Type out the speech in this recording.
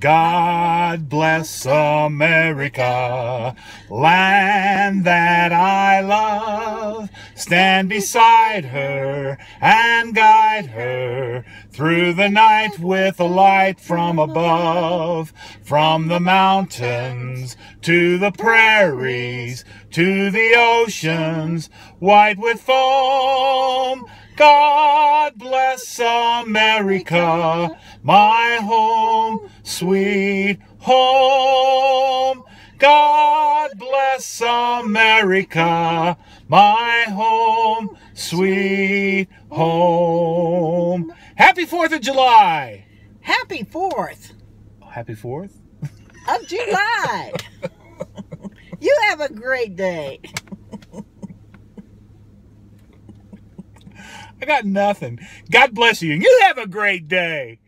God bless America, land that I love. Stand beside her and guide her through the night with a light from above. From the mountains to the prairies to the oceans white with foam. God bless America, my home, sweet home. God bless America, my home, sweet home. Happy 4th of July. Happy 4th Happy 4th? of July. you have a great day. I got nothing. God bless you. You have a great day.